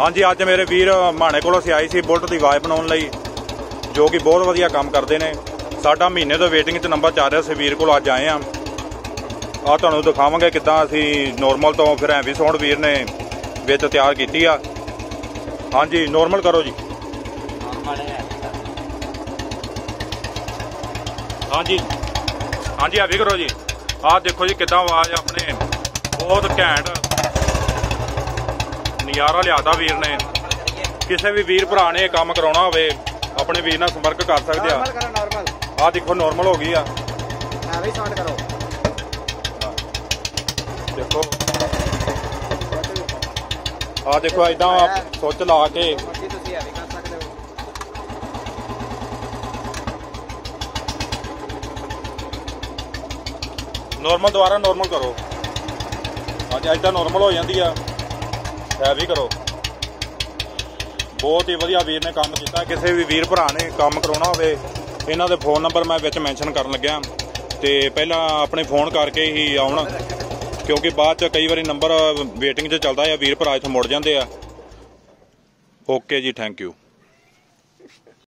ਹਾਂਜੀ, ਅੱਜ ਮੇਰੇ ਵੀਰ ਮਾਣੇ ਕੋਲੋਂ ਅਸੀਂ ਆਏ ਸੀ ਬੁਲਟ ਦੀ ਆਵਾਜ਼ ਬਣਾਉਣ ਲਈ, ਜੋ ਕਿ ਬਹੁਤ ਵਧੀਆ ਕੰਮ ਕਰਦੇ ਨੇ। ਸਾਡਾ ਮਹੀਨੇ ਤੋਂ ਵੇਟਿੰਗ 'ਚ ਨੰਬਰ ਚੱਲ ਰਿਹਾ ਸੀ, ਵੀਰ ਕੋਲ ਅੱਜ ਆਏ ਆ ਆ ਤੁਹਾਨੂੰ ਦਿਖਾਵਾਂਗੇ ਕਿੱਦਾਂ ਅਸੀਂ ਨੋਰਮਲ ਤੋਂ ਫਿਰ ਐਵੇਂ ਸੌਂਡ ਵੀਰ ਨੇ ਵਿੱਚ ਤਿਆਰ ਕੀਤੀ ਆ। ਹਾਂਜੀ ਨੋਰਮਲ ਕਰੋ ਜੀ। ਹਾਂਜੀ ਹਾਂਜੀ, ਆ ਵੀ ਕਰੋ ਜੀ। ਆਹ ਦੇਖੋ ਜੀ ਕਿੱਦਾਂ ਆਵਾਜ਼ ਆਪਣੇ। ਬਹੁਤ ਘੈਂਟ। ਨਜ਼ਾਰਾ ਲਿਆਦਾ ਵੀਰ ਨੇ। ਕਿਸੇ ਵੀ ਵੀਰ ਭਰਾ ਨੇ ਇਹ ਕੰਮ ਕਰਾਉਣਾ ਹੋਵੇ ਆਪਣੇ ਵੀਰ ਨਾਲ ਸੰਪਰਕ ਕਰ ਸਕਦੇ ਆ। ਆਹ ਦੇਖੋ ਨਾਰਮਲ ਹੋ ਗਈ ਆ। ਐਵੇਂ ਕਰੋ। ਦੇਖੋ। ਆਹ ਦੇਖੋ ਇਦਾਂ ਸੁੱਚ ਲਾ ਕੇ। ਨਾਰਮਲ ਦੁਬਾਰਾ ਨਾਰਮਲ ਕਰੋ। ਹਾਂਜੀ ਇਦਾਂ ਨਾਰਮਲ ਹੋ ਜਾਂਦੀ ਆ। ਹੈ ਵੀ ਕਰੋ। ਬਹੁਤ ਹੀ ਵਧੀਆ ਵੀਰ ਨੇ ਕੰਮ ਕੀਤਾ। ਕਿਸੇ ਵੀ ਵੀਰ ਭਰਾ ਨੇ ਕੰਮ ਕਰਾਉਣਾ ਹੋਵੇ, ਇਹਨਾਂ ਦੇ ਫੋਨ ਨੰਬਰ ਮੈਂ ਵਿੱਚ ਮੈਂਸ਼ਨ ਕਰਨ ਲੱਗਿਆ। ਤੇ ਪਹਿਲਾਂ ਆਪਣੇ ਫੋਨ ਕਰਕੇ ਹੀ ਆਉਣ, ਕਿਉਂਕਿ ਬਾਅਦ ਚ ਕਈ ਵਾਰੀ ਨੰਬਰ ਵੇਟਿੰਗ 'ਚ ਚੱਲਦਾ ਆ, ਵੀਰ ਭਰਾ ਇੱਥੋਂ ਮੁੜ ਜਾਂਦੇ ਆ। ਓਕੇ ਜੀ, ਥੈਂਕ ਯੂ।